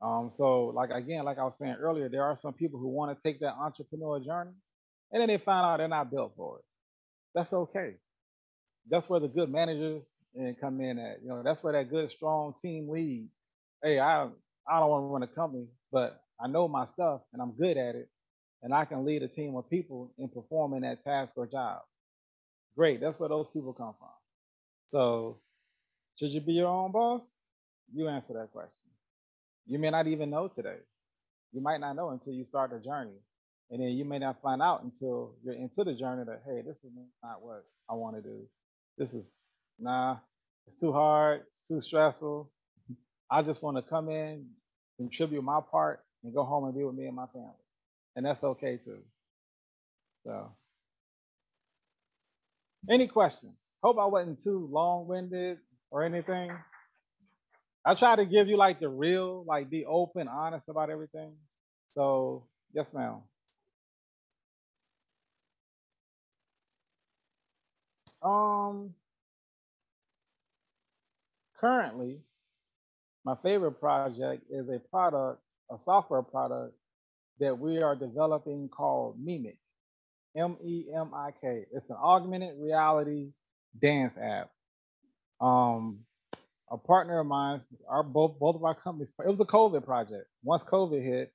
Um, so like again, like I was saying earlier, there are some people who want to take that entrepreneur journey, and then they find out they're not built for it. That's okay. That's where the good managers and eh, come in at. You know, that's where that good, strong team lead. Hey, I I don't want to run a company, but I know my stuff and I'm good at it, and I can lead a team of people in performing that task or job. Great, that's where those people come from. So, should you be your own boss? You answer that question. You may not even know today. You might not know until you start the journey. And then you may not find out until you're into the journey that, hey, this is not what I want to do. This is, nah, it's too hard, it's too stressful. I just want to come in, contribute my part, and go home and be with me and my family. And that's okay too. So, any questions? Hope I wasn't too long winded or anything. I try to give you like the real, like be open, honest about everything. So, yes, ma'am. Um, currently, my favorite project is a product, a software product that we are developing called Memik. M E M I K. It's an augmented reality dance app. Um, a partner of mine, our both both of our companies, it was a COVID project. Once COVID hit,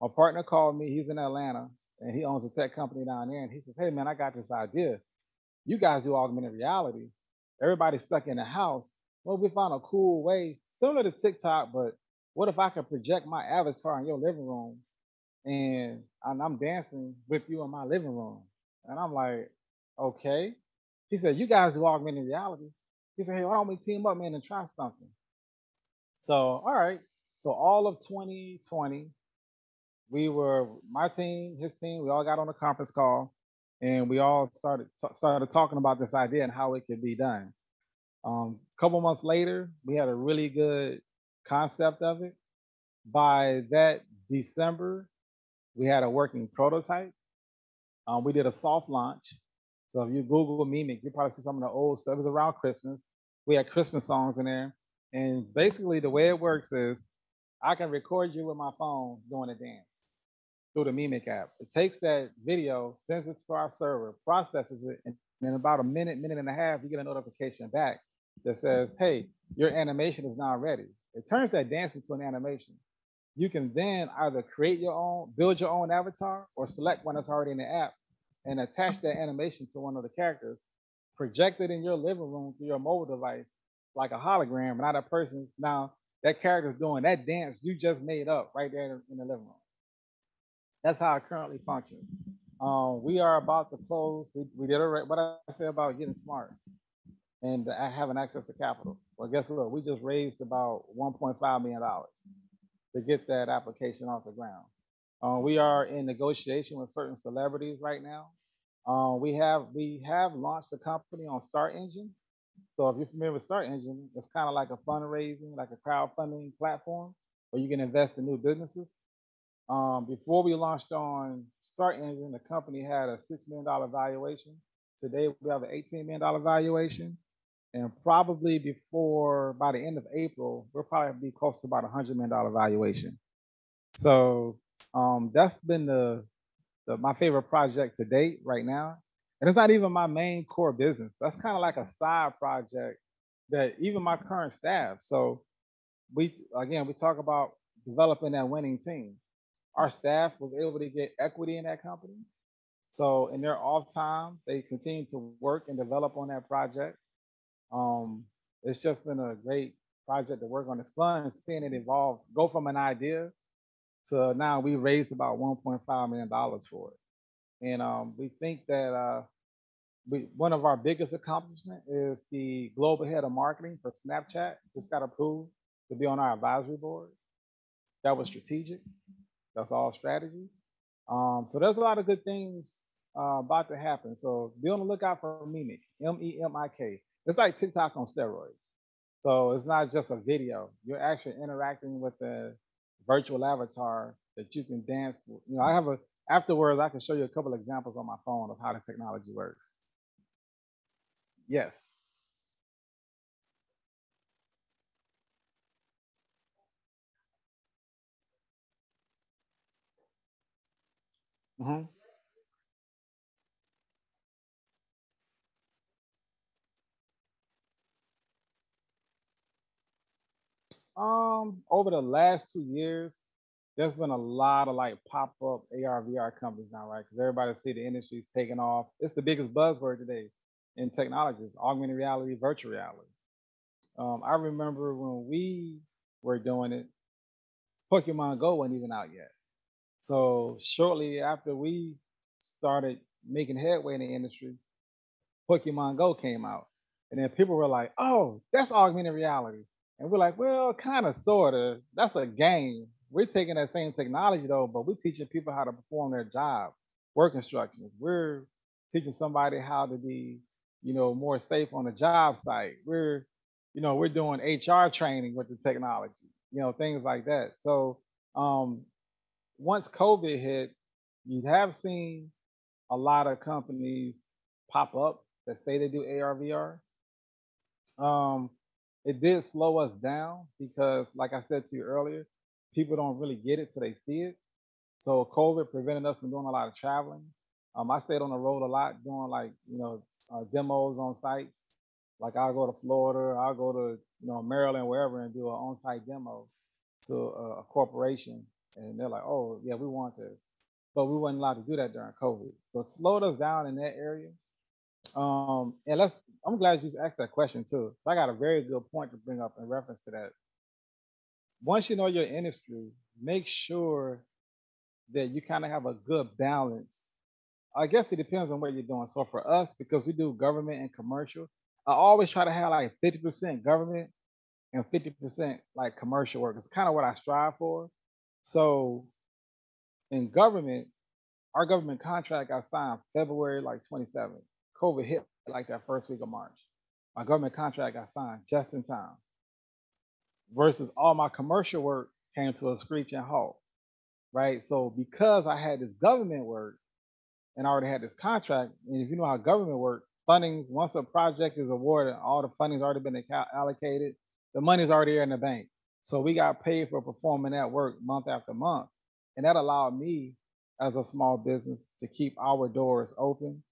my partner called me. He's in Atlanta and he owns a tech company down there. And he says, Hey man, I got this idea. You guys do augmented reality. Everybody's stuck in the house. Well, we found a cool way, similar to TikTok, but what if I could project my avatar in your living room and I'm dancing with you in my living room? And I'm like, okay. He said, You guys do augmented reality. He said, hey, why don't we team up, man, and try something? So, all right. So all of 2020, we were my team, his team, we all got on a conference call and we all started started talking about this idea and how it could be done. Um, a couple months later, we had a really good concept of it. By that December, we had a working prototype. Um, we did a soft launch, so if you Google Memik, you probably see some of the old stuff. It was around Christmas. We had Christmas songs in there. And basically the way it works is I can record you with my phone doing a dance. through the Memik app. It takes that video, sends it to our server, processes it, and in about a minute, minute and a half, you get a notification back that says, hey, your animation is now ready. It turns that dance into an animation. You can then either create your own, build your own avatar, or select one that's already in the app and attach that animation to one of the characters, project it in your living room through your mobile device like a hologram, not a person's. Now, that character's doing that dance you just made up right there in the living room. That's how it currently functions. Um, we are about to close. We, we did already, what I say about getting smart and having access to capital. Well, guess what? We just raised about $1.5 million to get that application off the ground. Uh, we are in negotiation with certain celebrities right now. Uh, we have we have launched a company on StartEngine. So if you're familiar with StartEngine, it's kind of like a fundraising, like a crowdfunding platform where you can invest in new businesses. Um, before we launched on StartEngine, the company had a $6 million valuation. Today we have an $18 million valuation. And probably before, by the end of April, we'll probably be close to about a $100 million valuation. So um, that's been the, the my favorite project to date right now. And it's not even my main core business. That's kind of like a side project that even my current staff. So we again we talk about developing that winning team. Our staff was able to get equity in that company. So in their off time, they continue to work and develop on that project. Um, it's just been a great project to work on. It's fun seeing it evolve, go from an idea to now we raised about 1.5 million dollars for it. And um, we think that uh, we, one of our biggest accomplishment is the global head of marketing for Snapchat just got approved to be on our advisory board. That was strategic. That's all strategy. Um, so there's a lot of good things uh, about to happen. So be on the lookout for Memik, M-E-M-I-K. It's like TikTok on steroids. So it's not just a video. You're actually interacting with the virtual avatar that you can dance with. You know, I have a afterwards I can show you a couple examples on my phone of how the technology works. Yes. Mm-hmm. Um, over the last two years, there's been a lot of like pop up AR VR companies now, right? Because everybody see the industry's taking off. It's the biggest buzzword today in technologies: augmented reality, virtual reality. Um, I remember when we were doing it, Pokemon Go wasn't even out yet. So shortly after we started making headway in the industry, Pokemon Go came out. And then people were like, oh, that's augmented reality. And we're like, well, kind of, sort of. That's a game. We're taking that same technology though, but we're teaching people how to perform their job, work instructions. We're teaching somebody how to be, you know, more safe on the job site. We're, you know, we're doing HR training with the technology, you know, things like that. So um, once COVID hit, you have seen a lot of companies pop up that say they do AR VR. Um, it did slow us down because, like I said to you earlier, people don't really get it till they see it. So COVID prevented us from doing a lot of traveling. Um, I stayed on the road a lot, doing like you know uh, demos on sites. Like I'll go to Florida, I'll go to you know Maryland, wherever, and do an on-site demo to a, a corporation, and they're like, "Oh yeah, we want this," but we weren't allowed to do that during COVID. So it slowed us down in that area. Um, and let's, I'm glad you asked that question too. I got a very good point to bring up in reference to that. Once you know your industry, make sure that you kind of have a good balance. I guess it depends on what you're doing. So for us, because we do government and commercial, I always try to have like 50% government and 50% like commercial work. It's kind of what I strive for. So in government, our government contract got signed February like 27th. COVID hit like that first week of March. My government contract got signed just in time. Versus all my commercial work came to a screeching halt. Right. So because I had this government work and I already had this contract, and if you know how government work, funding, once a project is awarded, all the funding's already been allocated, the money's already in the bank. So we got paid for performing that work month after month. And that allowed me as a small business to keep our doors open,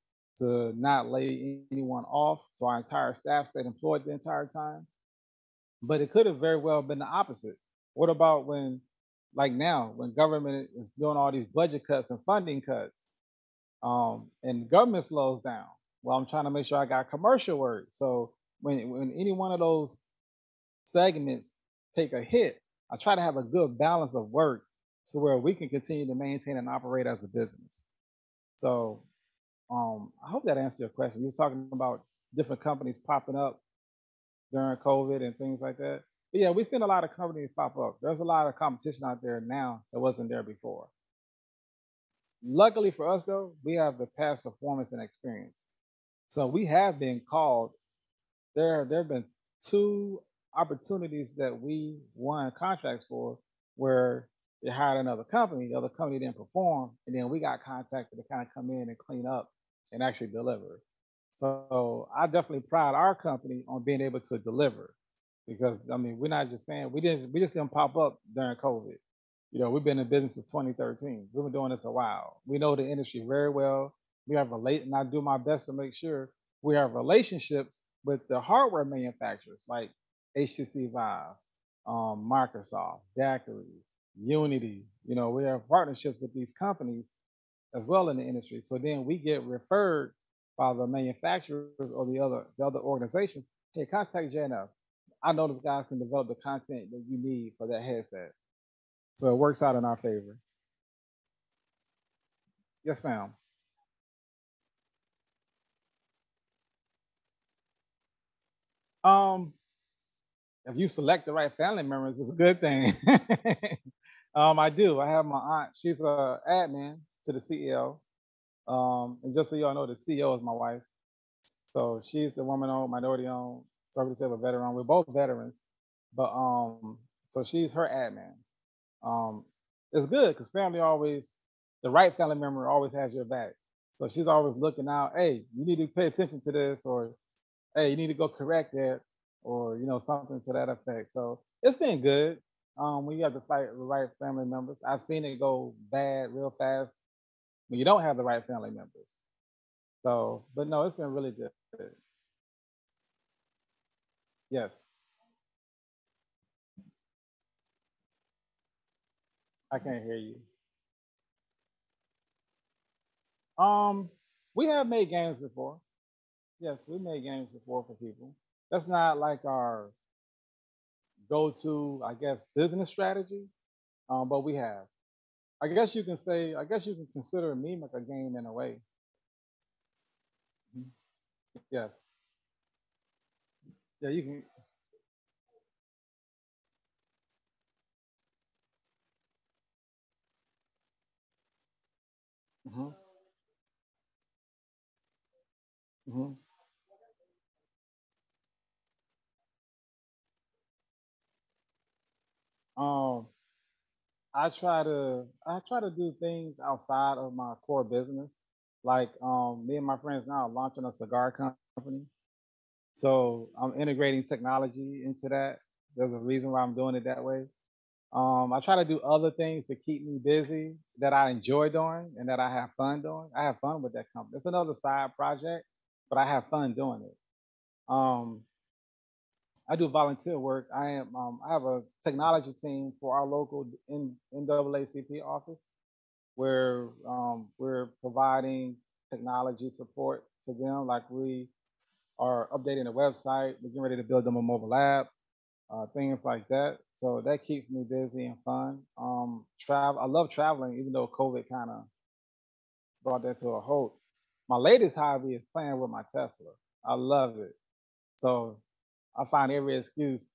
to not lay anyone off. So our entire staff stayed employed the entire time. But it could have very well been the opposite. What about when, like now, when government is doing all these budget cuts and funding cuts, um, and government slows down? Well, I'm trying to make sure I got commercial work. So when when any one of those segments take a hit, I try to have a good balance of work to where we can continue to maintain and operate as a business. So um, I hope that answered your question. You were talking about different companies popping up during COVID and things like that. But yeah, we've seen a lot of companies pop up. There's a lot of competition out there now that wasn't there before. Luckily for us, though, we have the past performance and experience. So we have been called. There, there have been two opportunities that we won contracts for where they hired another company, the other company didn't perform, and then we got contacted to kind of come in and clean up and actually deliver. So I definitely pride our company on being able to deliver because I mean we're not just saying we didn't we just didn't pop up during COVID. You know, we've been in business since 2013. We've been doing this a while. We know the industry very well. We have relate and I do my best to make sure we have relationships with the hardware manufacturers like HTC Vive, um, Microsoft, DAQRI, Unity. You know, we have partnerships with these companies as well in the industry. So then we get referred by the manufacturers or the other the other organizations. Hey, contact J&F. I know those guys can develop the content that you need for that headset. So it works out in our favor. Yes, ma'am. Um, if you select the right family members, it's a good thing. um, I do. I have my aunt. She's a admin to the CEO. Um, and just so y'all know, the CEO is my wife. So she's the woman owned, minority owned, sorry to say, a veteran. We're both veterans, but um, so she's her admin. Um, it's good because family always, the right family member always has your back. So she's always looking out. Hey, you need to pay attention to this, or hey, you need to go correct that or you know something to that effect. So it's been good. Um, when you have to fight the right family members, I've seen it go bad real fast when you don't have the right family members. So, but no, it's been really good. Yes. I can't hear you. Um, we have made games before. Yes, we made games before for people that's not like our go-to, I guess, business strategy. Um, but we have. I guess you can say, I guess you can consider a Memik a game in a way. Mhm. Yes. Yeah, you can. hmm hmm Um, I try to I try to do things outside of my core business. Like um, me and my friends now launching a cigar company. So I'm integrating technology into that. There's a reason why I'm doing it that way. Um, I try to do other things to keep me busy that I enjoy doing and that I have fun doing. I have fun with that company. It's another side project, but I have fun doing it. Um, I do volunteer work. I am um, I have a technology team for our local NAACP office where um, we're providing technology support to them. Like we are updating the website, we're getting ready to build them a mobile app, uh, things like that. So that keeps me busy and fun. Um, travel, I love traveling, even though COVID kind of brought that to a halt. My latest hobby is playing with my Tesla. I love it. So I find every excuse.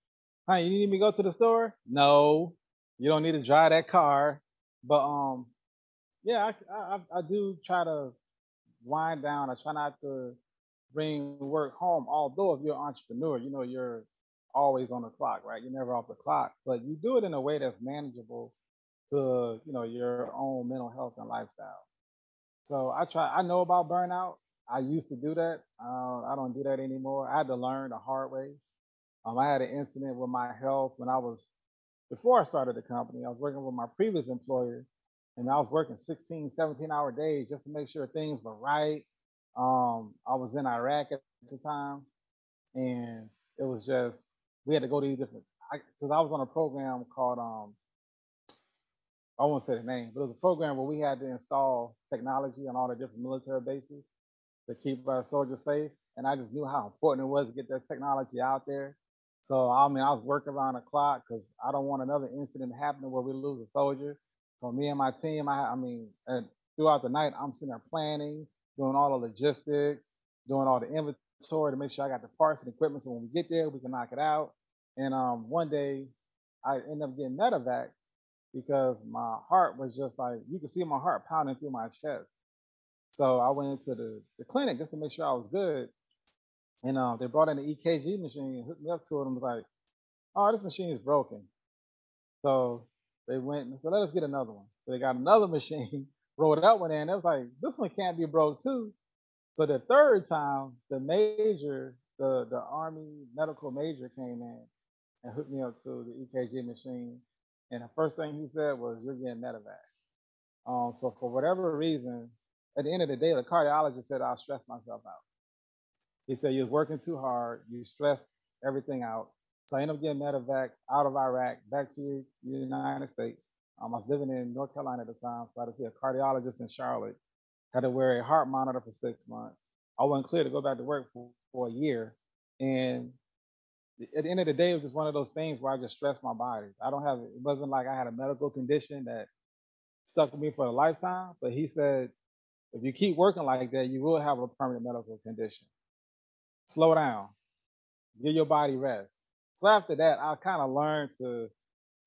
Honey, you need me to go to the store? No, you don't need to drive that car. But um, yeah, I, I I do try to wind down. I try not to bring work home. Although if you're an entrepreneur, you know you're always on the clock, right? You're never off the clock. But you do it in a way that's manageable to you know your own mental health and lifestyle. So I try. I know about burnout. I used to do that. Uh, I don't do that anymore. I had to learn the hard way. Um, I had an incident with my health when I was before I started the company. I was working with my previous employer, and I was working 16, 17 hour days just to make sure things were right. Um, I was in Iraq at the time, and it was just we had to go to these different because I, I, was on a program called um I won't say the name, but it was a program where we had to install technology on all the different military bases to keep our soldiers safe. And I just knew how important it was to get that technology out there. So I mean, I was working around the clock because I don't want another incident happening where we lose a soldier. So me and my team, I, I mean, throughout the night, I'm sitting there planning, doing all the logistics, doing all the inventory to make sure I got the parts and equipment. So when we get there, we can knock it out. And um, one day, I ended up getting medevac because my heart was just like you could see my heart pounding through my chest. So I went into the, the clinic just to make sure I was good. And uh, they brought in the EKG machine, and hooked me up to it, and was like, "Oh, this machine is broken." So they went and said, "Let us get another one." So they got another machine, rolled that one in. It was like, "This one can't be broke too." So the third time, the major, the the Army medical major came in and hooked me up to the EKG machine. And the first thing he said was, "You're getting medevac." Um, so for whatever reason, at the end of the day, the cardiologist said I stressed myself out. He said you're working too hard, you stressed everything out. So I ended up getting medevac out of Iraq back to the United States. Um, I was living in North Carolina at the time, so I had to see a cardiologist in Charlotte. Had to wear a heart monitor for six months. I wasn't clear to go back to work for, for a year. And at the end of the day, it was just one of those things where I just stressed my body. I don't have, it wasn't like I had a medical condition that stuck with me for a lifetime, but he said, if you keep working like that, you will have a permanent medical condition. Slow down, give your body rest. So after that, I kind of learned to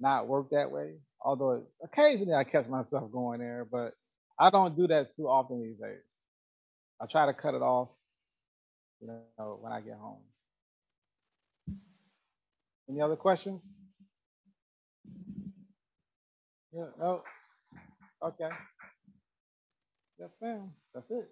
not work that way. Although occasionally I catch myself going there, but I don't do that too often these days. I try to cut it off, you know, when I get home. Any other questions? Yeah, no. Okay. Yes, ma'am. That's it.